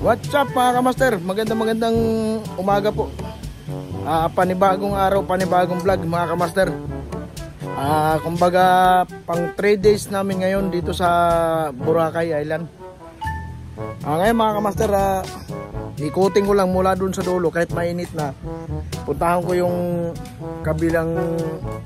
What's up mga kamaster? Magandang magandang umaga po. Ah, panibagong araw, panibagong vlog mga kamaster. Ah, kumbaga pang 3 days namin ngayon dito sa Boracay Island. Ah, ngayon mga kamaster, ah, ikutin ko lang mula dun sa dulo kahit mainit na. Puntahan ko yung kabilang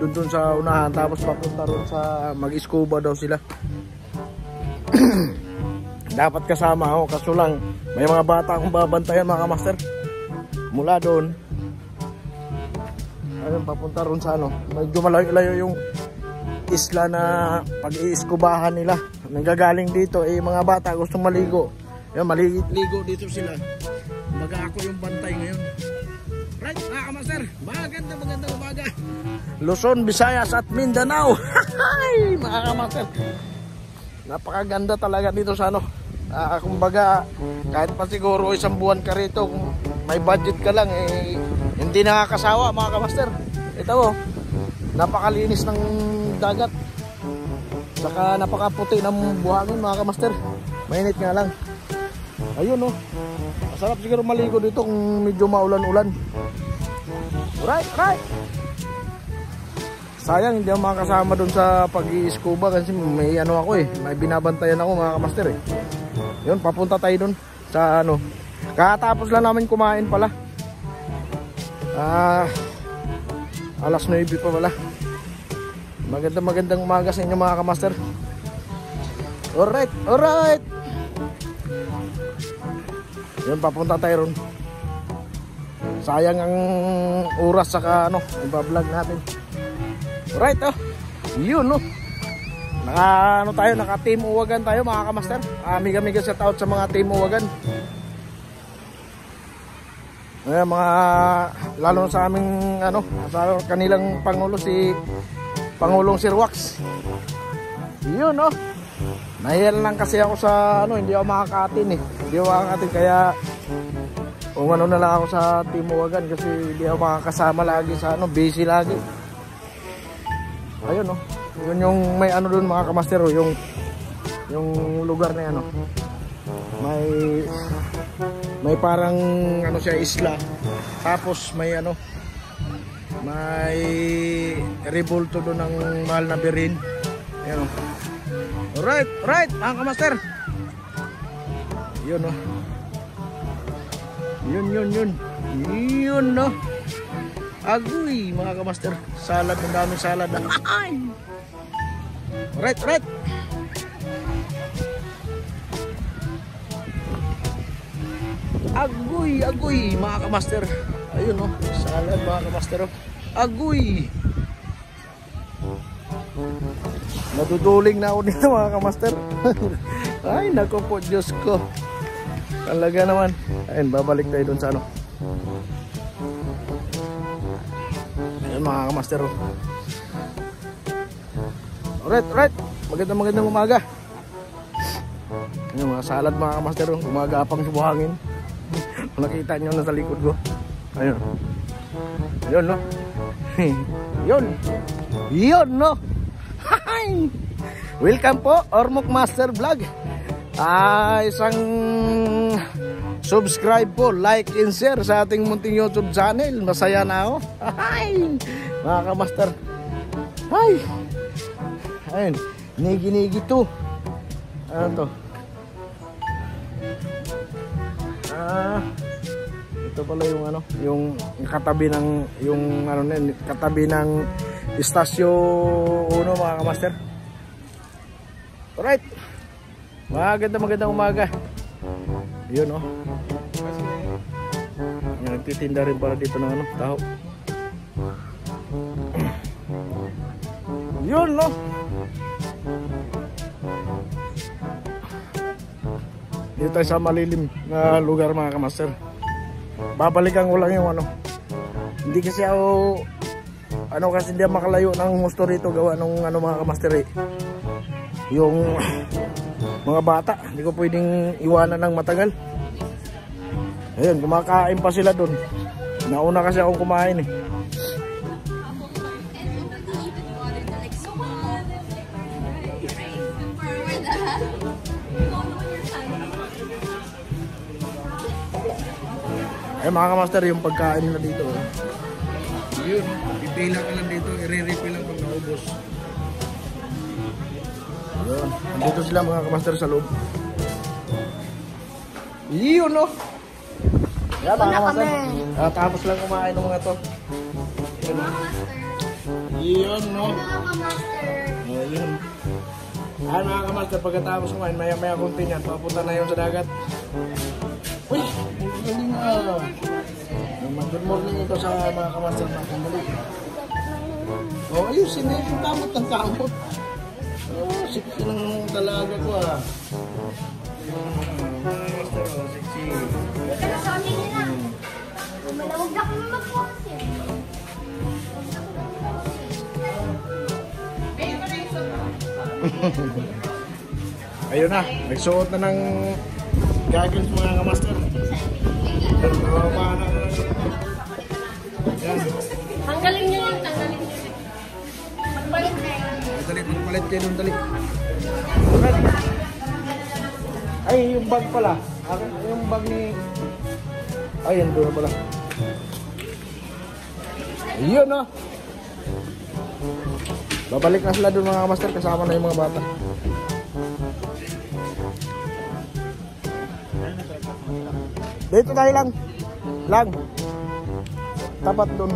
dun dun sa unahan tapos papunta ron sa mag-scuba daw sila. dapat kasama ako. Kaso lang may mga bata akong babantayan mga master mula doon ayun papunta ron sa ano medyo malayo-layo yung isla na pag-iiskubahan nila. Nanggagaling dito eh mga bata gustong maligo. Ayun maligo dito sila. Baga ako yung bantay ngayon. Right mga master maganda maganda umaga. Luzon, Visayas at Mindanao. Mga master napakaganda talaga dito sa ano uh, kumbaga kahit pa siguro isang buwan ka rito may budget ka lang eh hindi nakakasawa mga kamaster. Ito oh napakalinis ng dagat. Saka napakaputi ng buhangin mga kamaster. Mainit nga lang. Ayun oh. Masarap siguro maligo dito kung medyo maulan-ulan. Right right sayang hindi ako makakasama dun sa pag-i-scuba kasi may ano ako eh. May binabantayan ako mga kamaster eh yun, papunta tayo dun sa ano. Katapos lang namin kumain pala. Ah, alas 9 pa pala. Magandang magandang umaga sa inyo mga kamaster. Alright, alright. Yun, papunta tayo ron. Sayang ang oras saka ano, iba-vlog natin. Alright, oh. Yun, oh. Naka ano tayo, naka team uwagan tayo mga kamaster. Amiga miga shout out sa mga team uwagan. Ayan, mga lalo sa aming ano, sa kanilang pangulo si Pangulong Sir Wax. Yun no. Oh. Nahiyan lang kasi ako sa ano, hindi ako makakatin eh. Hindi ako makakatin kaya umano na lang ako sa team uwagan kasi hindi ako makakasama lagi sa ano, busy lagi. Ayun no. Yun yung may ano doon mga kamaster yung yung lugar na ano. May may parang ano siya isla. Tapos may ano may revolto doon ng mahal na birin. Ayan oh. Alright, right, mga kamaster. Yun oh. Yun, yun, yun. Yun no. Agoy, mga kamaster. Salad, ang daming salad. Ay! Right, right. Agoy, agoy, mga kamaster. Ayun oh, salad mga kamaster. Oh. Agoy. Naduduling na ako dito mga kamaster. Ay, nako po, Diyos ko. Talaga naman. Ayun, babalik tayo dun sa ano. Ayun mga kamaster. Oh. Alright, alright. Magandang magandang umaga. Yung mga salad mga kamaster, gumagapang sa buhangin. Nakita nyo na sa likod ko. Ayun. Yun, no? Yun. Yun, no? Hi! Welcome po, Ormok Master Vlog. Ah, isang subscribe po, like and share sa ating munting YouTube channel. Masaya na ako. Hi! Mga kamaster. Hi! Ayun, nigi-nigi to. Ano to? Ah, ito pala yung ano, yung katabi ng yung ano na, katabi ng istasyo uno mga kamaster. Alright. Maganda magandang umaga. Yun oh. Nagtitinda rin para dito ng ano, tao. Yun no. Dito tayo sa malilim na lugar mga kamaster. Babalikan ko lang yung ano. Hindi kasi ako ano kasi hindi makalayo ng gusto rito gawa ng ano mga kamaster eh. yung mga bata hindi ko pwedeng iwanan ng matagal. Ayun kumakain pa sila dun. Nauna kasi akong kumain eh Eh mga kamaster, yung pagkain nila dito. oh. Yun, pipila ka lang dito, i-refill lang pag naubos. Yun, andito sila mga kamaster sa loob. Yun no. Yan mga kamaster. Ah, tapos lang kumain ng mga to. Yun, no? Yun no. Oh, yun. Mga kamaster, pagkatapos kumain, maya maya kunti niyan, papunta na yun sa dagat. Uy, good morning ito sa mga kamaster kandali. Oh, ayusin na yung kamot ng kamot. Oh, siksi ng dalaga ko ah. Mga kamaster, oh, siksi. Malawag na kami mag-focus eh. Ayun na, nagsuot na ng goggles mga kamaster. Yan. Tanggalin niyo yun, tanggalin na yun. Dali, magpalit kayo nung dali. Ay, yung bag pala. Akin, yung bag ni... Ay, yan doon pala. Ayun na. Babalik na sila doon mga master kasama na yung mga bata. Dito tayo lang. Lang. Tapat doon.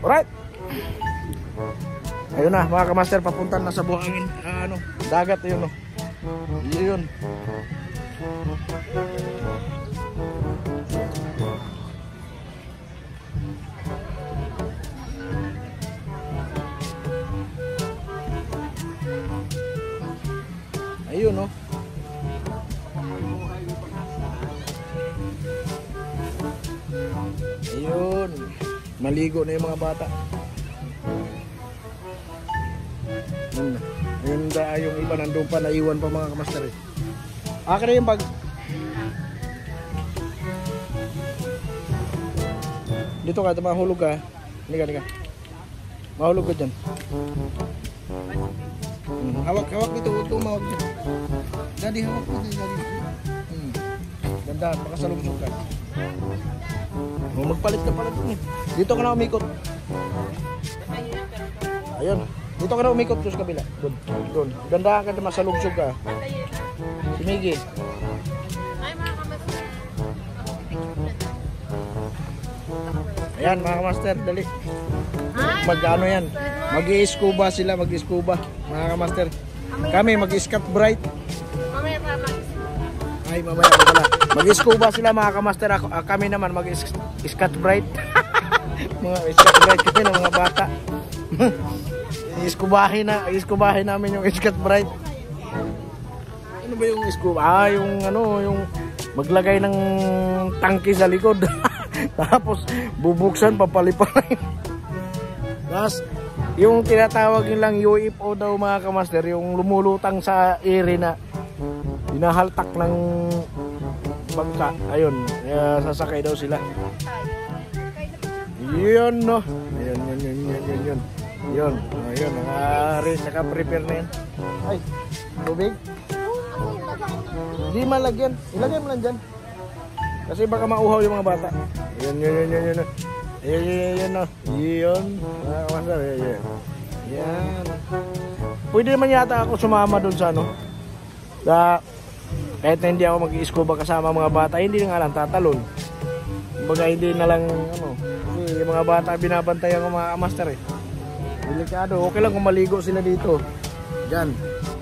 Alright. Ayun na, mga kamaster, papunta na sa buhangin. Ah, ano, dagat yun, no. Yun. Ayun, no. Ayun. Maligo na yung mga bata. Yun na. Yun na yung iba nandun pa, naiwan pa mga kamaster eh. Akin na yung bag. Dito ka, mahulog ka. Hindi ka, hindi ka. Mahulog ka dyan. Hmm. Hawak, hawak dito, huwag tumawag dyan. Daddy, hawak dyan, daddy. Hmm. Gandaan, baka salubsog ka. Oh, magpalit ka pala dun eh. Dito ka na umikot. Ayun. Dito ka na umikot sa kabila. Doon. Doon. Gandahan ka na masalubsog ka. Si Miggy. Ay, mga kamaster. Ayan mga master, dali. Ay, Mag ano yan. Mag-i-scuba sila, mag-i-scuba. Mga master. Kami mag-scat bright. mamaya pa mag Ay, mamaya ko pala. Mag-scuba sila mga kamaster. Ako, ah, kami naman mag-scat bright. mga scat bright kami ng mga bata. Iskubahin na, iskubahin namin yung scat bright. Ano ba yung scuba? Ah, yung ano, yung maglagay ng tangki sa likod. Tapos bubuksan, papaliparin. Tapos yung tinatawag nilang UFO daw mga kamaster, yung lumulutang sa ere na hinahaltak ng bangka. Ayun, kaya sasakay daw sila. Yun no. Ayun, yun, yun, yun, yun, yun. Yun, oh, yun, naka, naka-prepare na yan. Ay, tubig? Hindi malagyan. Ilagay mo lang dyan. Kasi baka mauhaw yung mga bata. Yun, yun, yun, yun, yun. Yun, yun, yun, yun, no. Yun. Mga kamasar, yun, yun. Yan. Pwede naman yata ako sumama dun sa ano. Sa, kahit na hindi ako mag-scuba kasama mga bata, hindi nga lang tatalon. Kumbaga hindi na lang, ano, yung mga bata binabantayan ko mga master eh. Delikado. Okay lang kung maligo sila dito. Diyan.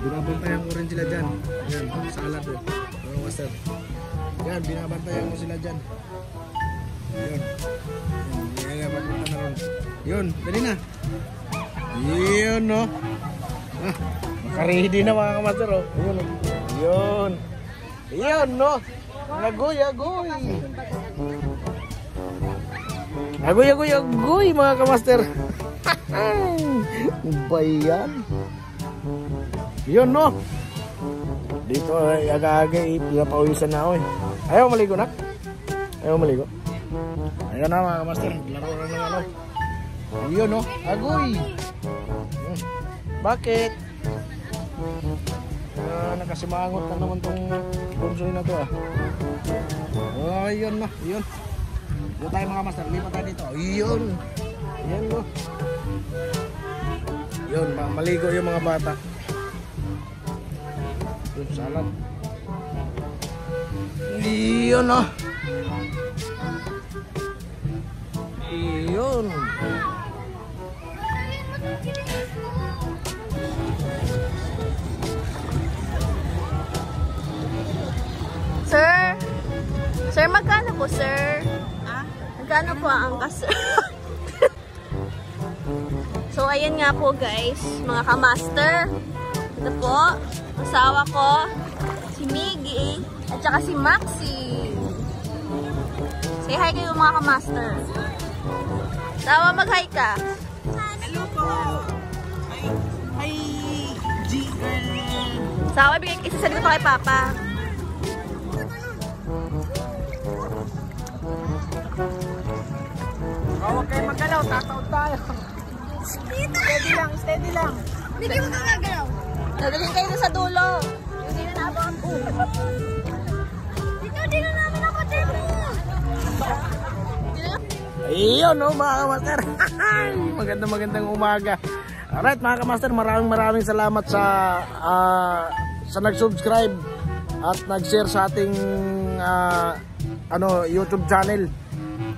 Binabantayan ko rin sila dyan. Yan, sa alat eh. Mga master. Yan, binabantayan ko sila dyan. Yun. Papunta na ron. Yun, dali na. Yun, no. Ah, makaready na mga kamaster, oh. Yun, oh. Yun. Yun, no. Agoy, agoy. Agoy, agoy, agoy, mga kamaster. Bayan. Yun, no. Dito ay aga-aga ipapawisan na ako eh. Ayaw maligo nak? Ayaw maligo? Ayan na mga master, laro na ng ano. Yun no, agoy. Hmm. Bakit? Ah, nakasimangot na naman tong bunsoy na to ah. Oh, yun na, yun. Doon tayo mga master, lipat tayo dito. Yun. Yan no. Yun, ma- maligo yung mga bata. Yun, salad. Yun no. Yun. Sir? Sir, magkano po, sir? Ah? Magkano po ang angkas, sir? so, ayan nga po, guys. Mga kamaster. Ito po, asawa ko, si Miggy, at saka si Maxi. Say hi kayo, mga kamaster. Tawa, mag-hi ka. Hello po! Hi, hi, G-Girl! Sawa, bigay isasalita ko kay Papa. Huwag kayo magalaw, tataot tayo. Steady lang, steady lang. Hindi mo gagalaw. Dadalhin kayo na sa dulo. Hindi na naabangan po. Dito, dito namin patin mo. Ayun no mga kamaster. maganda magandang umaga. Alright mga kamaster, maraming maraming salamat sa ah, sa nag-subscribe at nag-share sa ating ah, ano YouTube channel.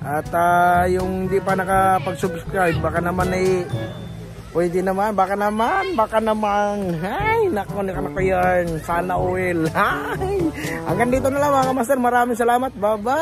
At ah, yung hindi pa nakapag-subscribe, baka naman ay pwede naman, baka naman, baka naman. Hay, nako, nako, nako yan. Sana oil. Hay. Hanggang dito na lang mga kamaster. Maraming salamat. Bye-bye.